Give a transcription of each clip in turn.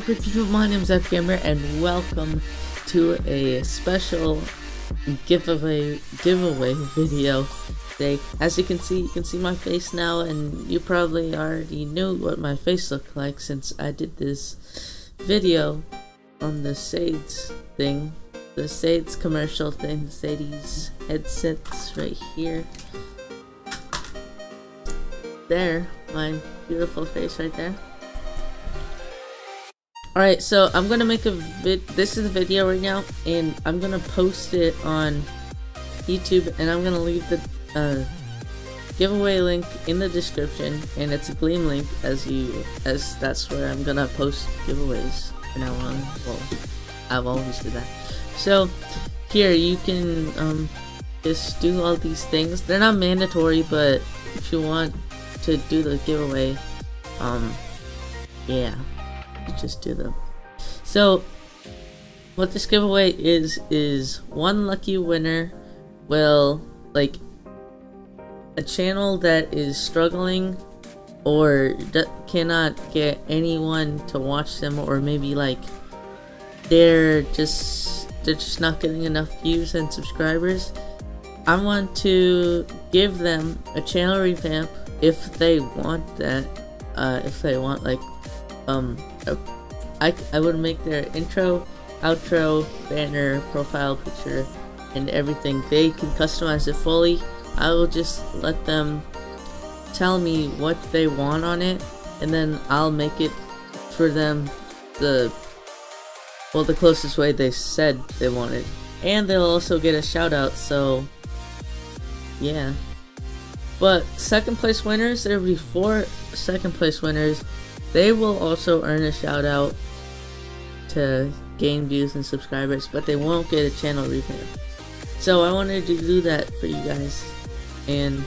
good people? My name is Gamer, and welcome to a special giveaway giveaway video today. As you can see, you can see my face now, and you probably already knew what my face looked like since I did this video on the Sades thing, the Sades commercial thing, the Sades headsets right here. There, my beautiful face right there. Alright, so I'm gonna make a vid- this is the video right now, and I'm gonna post it on YouTube, and I'm gonna leave the uh, giveaway link in the description, and it's a Gleam link, as you, as that's where I'm gonna post giveaways from now on, well, I've always did that. So, here, you can, um, just do all these things, they're not mandatory, but if you want to do the giveaway, um, yeah just do them. So, what this giveaway is, is one lucky winner will, like, a channel that is struggling or cannot get anyone to watch them or maybe like they're just they're just not getting enough views and subscribers I want to give them a channel revamp if they want that uh, if they want like um, I, I would make their intro, outro, banner, profile picture, and everything. They can customize it fully. I will just let them tell me what they want on it, and then I'll make it for them the well the closest way they said they wanted. And they'll also get a shout out, so yeah. But second place winners, there will be four second place winners they will also earn a shout out to gain views and subscribers, but they won't get a channel revamp. So I wanted to do that for you guys. And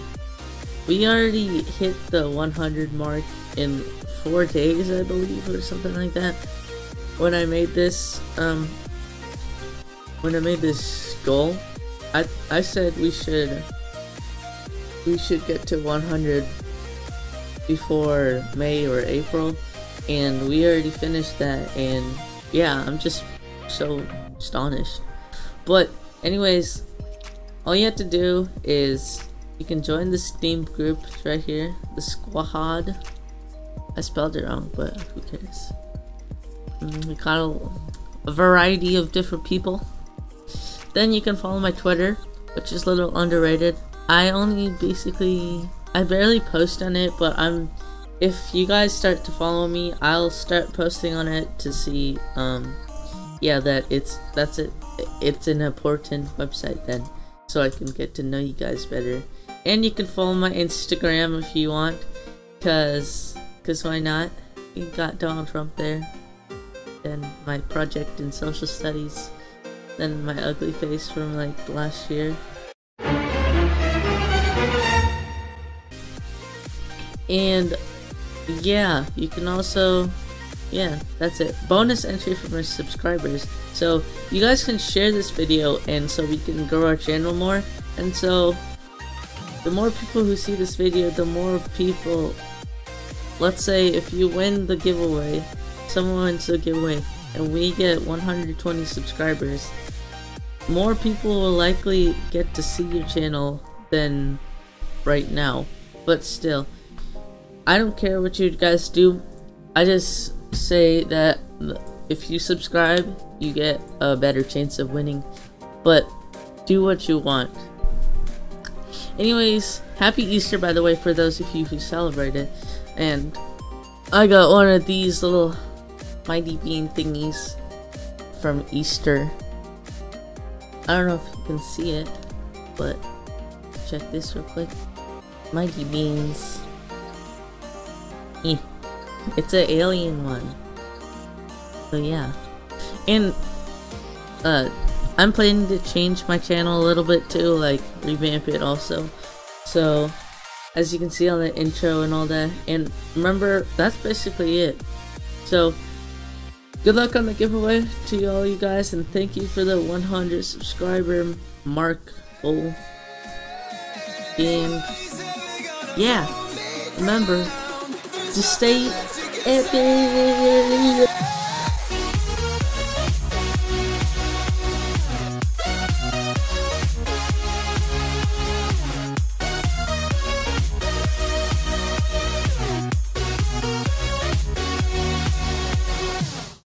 we already hit the 100 mark in four days, I believe, or something like that. When I made this, um, when I made this goal, I I said we should we should get to 100 before May or April, and we already finished that, and yeah, I'm just so astonished. But, anyways, all you have to do is you can join the Steam group right here, the Squad. I spelled it wrong, but who cares? Mm, we got a, a variety of different people. Then you can follow my Twitter, which is a little underrated. I only basically I barely post on it, but I'm if you guys start to follow me, I'll start posting on it to see um yeah that it's that's it it's an important website then so I can get to know you guys better. And you can follow my Instagram if you want cuz cuz why not? You got Donald Trump there. Then my project in social studies. Then my ugly face from like last year. And yeah, you can also, yeah, that's it. Bonus entry for my subscribers. So you guys can share this video and so we can grow our channel more. And so the more people who see this video, the more people, let's say if you win the giveaway, someone wins the giveaway, and we get 120 subscribers, more people will likely get to see your channel than right now. But still, I don't care what you guys do. I just say that if you subscribe, you get a better chance of winning. But do what you want. Anyways, happy Easter by the way for those of you who celebrate it. And I got one of these little mighty bean thingies from Easter. I don't know if you can see it, but check this real quick. Mighty beans. It's an alien one. So yeah. And uh I'm planning to change my channel a little bit too, like revamp it also. So as you can see on the intro and all that. And remember, that's basically it. So good luck on the giveaway to all you guys and thank you for the 100 subscriber mark goal. And yeah, remember to stay epic.